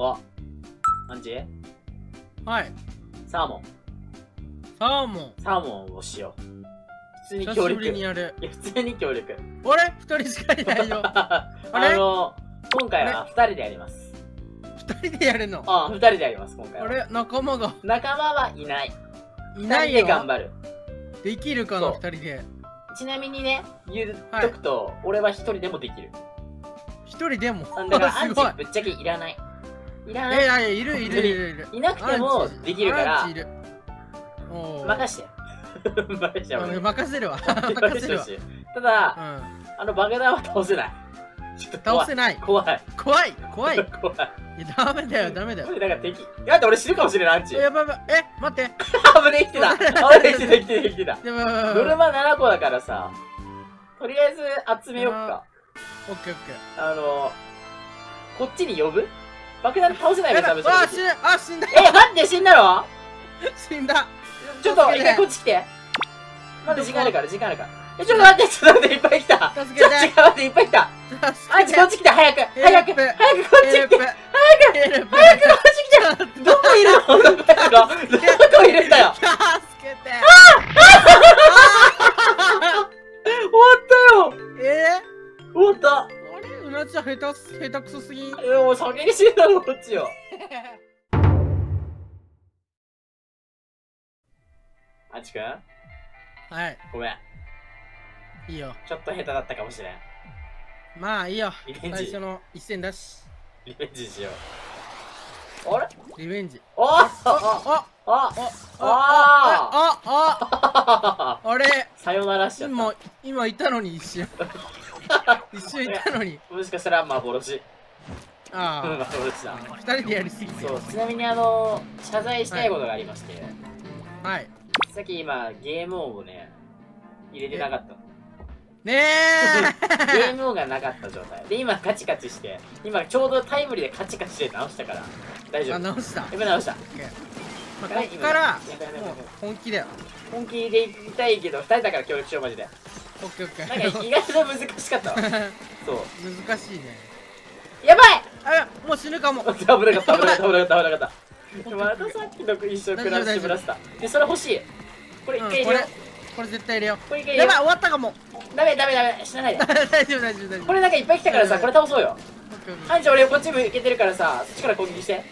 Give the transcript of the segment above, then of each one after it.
おアンチはい。サーモン。サーモン。サーモンをしよう。普通に協力。いや普通に協力。俺二人しかいないよ。あの、今回は二人でやります。二人でやるの？あ、二人でやります、今回は。あれ？仲間が仲間はいない。いない二人で頑よ。張る。できるかな？二人で。ちなみにね、言っとくと、俺は一人でもできる。一人でも？あだから アンチ。ぶっちゃけいらない。いらえ、ない。いやいや、いるいるいるいる。いなくてもできるから任して。任してあ俺任せるわ。任任せるわ。ただ、うん。あの爆弾は倒せない。ちょっと。倒せない。怖い。怖い怖い。い怖い。や、ダメだよ、ダメだよこ。れだから敵。だって俺死ぬかもしれない、アンチ。えやばいやばい。え、待って。危ねえ、生きてた。危ねえ、生きてた、生きてた、生きてルマ7個だからさ、とりあえず集めよっか。オッケーオッケー。あの、こっちに呼ぶ？爆弾倒せない多分正直ああ死んだ。え、待って、死んだの？死んだ。ちょっと、一回こっち来て。まだ時間あるから、時間あるから。え、ちょっと待って、ちょっと待って、いっぱい来た。助けちょっと待ってて、いっぱい来た。あんち、こっち来て、早く、早く、早くこっち来て。ヘルプ。早くこっち来て。どこいるの？どこいるんだよ？助けて。終わちゃん下手す下手くそすぎ。んえ、もう先に死んだの、こっちよ。あんちくん？はい。ごめん。いいよ。ちょっと下手だったかもしれん。まあいいよ。リベンジ。最初の一戦だし。リベンジしよう。あれ？リベンジ。あああああああああああれさよならしちゃっ今今いたのに一瞬 一瞬いたのにた。もしかしたら幻。ああ幻だ。二人でやりすぎてそう、ちなみにあの、謝罪したいことがありまして、はいさっき今、ゲームオンをね、入れてなかったの。ね ゲーえムオンがなかった状態。で、今カチカチして、今ちょうどタイムリーでカチカチで直したから、大丈夫。あ直したやめ直した。まあ、こっから本気だよ本気で言いたいけど、二人だから協力しよう、マジで。オッケーオッケなんかー意外と難しかったわ。そう。難しいねやばいあもう死ぬかも 危なかった、危なかった、危なかった、危なかった。またさっきの一緒クラッシュブラスター。で、それ欲しい。これ一うんこれ回入れよこれ絶対入れよう。これ一回入れようやばい終わったかもう。ダメダメダメ、死なないで。大丈夫大丈夫大丈夫これなんかいっぱい来たからさ、これ倒そうよ。オッケーオッケーアンチ俺こっち向けてるからさ、そっちから攻撃して。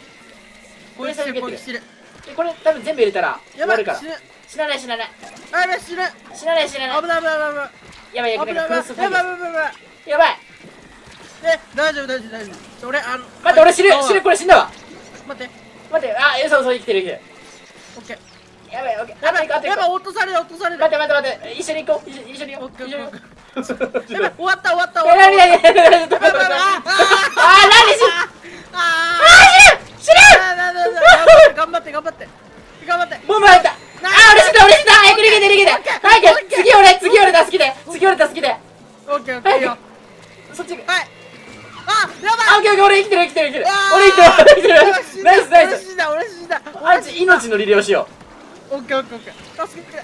攻撃してる攻撃してるでこれ多分全部入れたらや終わるからばい死。ぬ死なない死なない。あやばい死ぬ死なない死なない。危ない危ない危ない。やばいやばいやばい。アやばい。やばいやばい。え大丈夫大丈夫大丈夫。俺あの待って俺死ぬあ死ぬこれ死んだわ。待って。待って、あ、えそうそう生きてる生きてる。オッケー。やばいオッケー。やばいやばい落とされる落とされる。待って待って待って。一緒に行こう。一緒一緒に一緒に行こう。やばい。終わった終わった終わった。いやいやい。やいやいやい。ややばいやばいああー何しあ死ぬあ頑張って頑張って。頑張って。もうもらった俺死んだ俺死んだ早く逃げて逃げて早く次俺次俺助けて。次俺助けて。オッケーオッケーいいよ。そっちはい。あやばい。あオッケーオッケー俺生きてる生きてる生きてる。俺生きてる俺生きてる。ナイスナイス。俺死んだ俺死んだ。アンチ命のリレーをしよオッケーオッケーオッケー。助けて。ね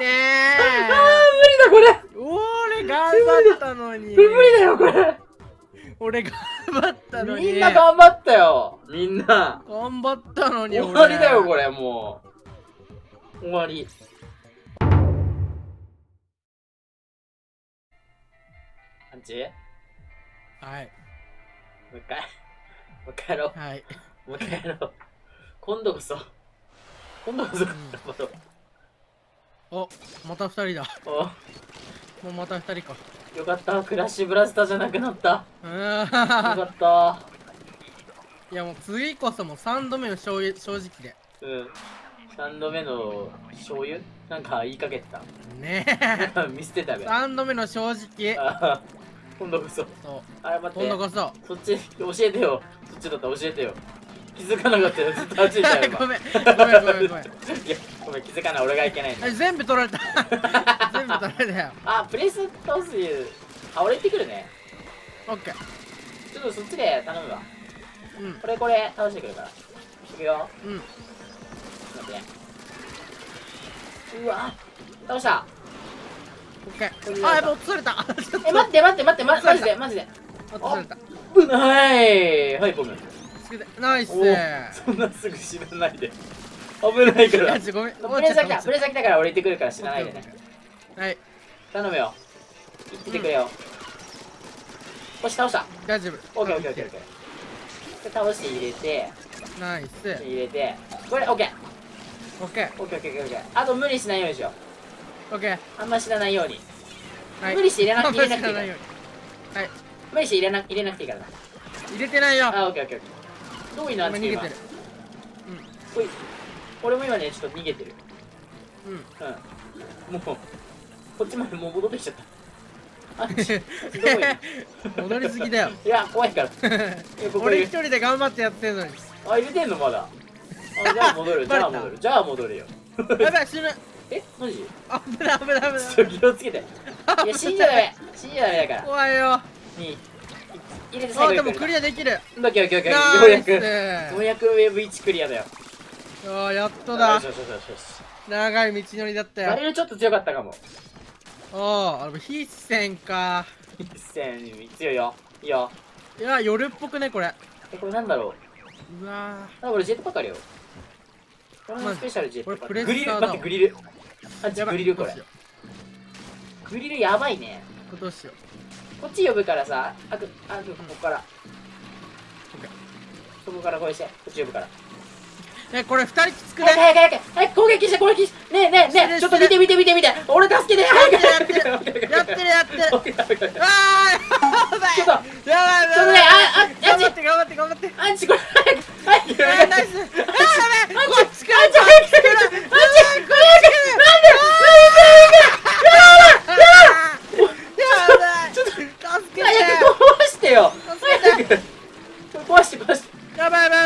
え。うあー無理だこれ。俺頑張ったのに。無理だよこれ。俺頑張ったのに。みんな頑張ったよみんな。頑張ったのに終わりだよこれれもう。終わり。アンチ？はい。もう一回。もう一回やろう。はい。もう一回やろう。今度こそ。今度こそ。頑張ろうおまた二人だ。お。もうまた二人か。よかった。クラッシュブラスターじゃなくなった。うよかったいやもう次こそもう三度目の正正直で。うん。3度目の醤油？なんか言いかけてた？ね。え 見捨てたべ。あ三度目の正直。ー今度こそ。そう。あれ待って。今度こそ。そっち教えてよ。そっちだったら教えてよ。気づかなかったよ。ずっとあっちいたよ今ごめん。ごめんごめんごめん。いやごめん 気づかない俺がいけない全部取られた。全部取られたよ。あプレス倒すあ俺行ってくるね。オッケー。ちょっとそっちで頼むわうん。これこれ倒してくるから。いくよ。うん。待って。うわ。倒した。オッケー。あやばい落とされた。え待って待って待って まマジでマジで。落とされた。危ない。はいボム。つけて。ナイス。おそんなすぐ死なないで。危ないかいらやちょごめん。ブレーザー来た。ブレーザー来たから俺行ってくるから死なないでね。はい頼むよ。行っててくれよ。星倒した。大丈夫。オッケーオッケーオッケーオッケーで倒して入れて。ナイス。入れて。これオッケー。オッケー。オッケーオッケーオッケーあと無理しないようにしよオッケー。うあんま死なないように。はい。無理して入れなくて入れなくていいあんま知らないように。はい。無理して入れな入れなくていいからな。入れてないよ。あオッケーオッケーオッケー。どういうのあっち今今逃げてるおい。俺も今ねちょっと逃げてる。うんうん。うん。もうこっちまでもう戻ってきちゃったあっちあっちどこ行戻りすぎだよ。くいや怖いから。俺一人で頑張ってやってんのに。あ入れてんのまだ。あじゃあ戻る じゃあ戻る。じゃあ戻るよ。やばい死ぬ。えマジ？危ない危ない危ない。ちょっと気をつけて。いや死んじゃダメ。死んじゃダメだから。怖いよ。に入れて最あ後に来るでもクリアできる。オッケーオッケーオッケー。ようやく。ようやくウェブ1クリアだよ。あーやっとだ。よしよしよしよし。長い道のりだったよ。バレルちょっと強かったかもああ必戦か。一戦強いよ。いいよ。いや夜っぽくねこれ。えこれなんだろう？うわあ俺ジェットパックあるよこのスペシャルジェットパッこれクグリル？待ってグリル。あグリルこれ。グリルやばいね。うどうしよこっち呼ぶからさ。あとあとここから。オッケーそこからこれしてこっち呼ぶからうえこれ二人きつくね。早く早く早く。攻撃して攻撃して。ねえねえねえ。ちょっと見て見て見て。見て俺助けて。早く。やってるやってる。やってるやってるやばい。ちょっとやばいやばい。ああ頑張って頑張って頑張って。アンチこれ早く早く。ナイス。あーやべえこっちからアンチ早くアンチ早く。なんでやばいちょっと助けて。早く壊してよ。早く。壊して壊して。やばいやばい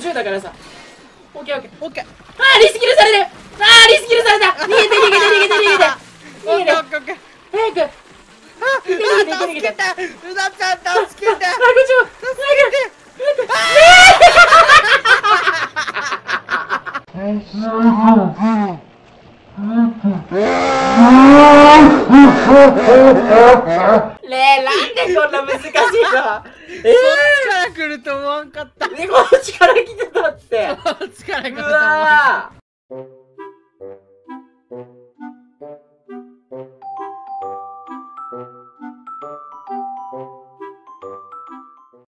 10だからさオッケーオッケーオッケーあーリスキルされるあーリスキルされた逃げて逃げて逃げて逃げてオッケ逃げて早くあ逃げて逃げて逃げて助けてうなちゃん助けてあこっちも助けてねえなんでこんな難しいのえそっちから来ると思わんかった。ー、でこっちから来てたって。そっちから来るうと思わんかった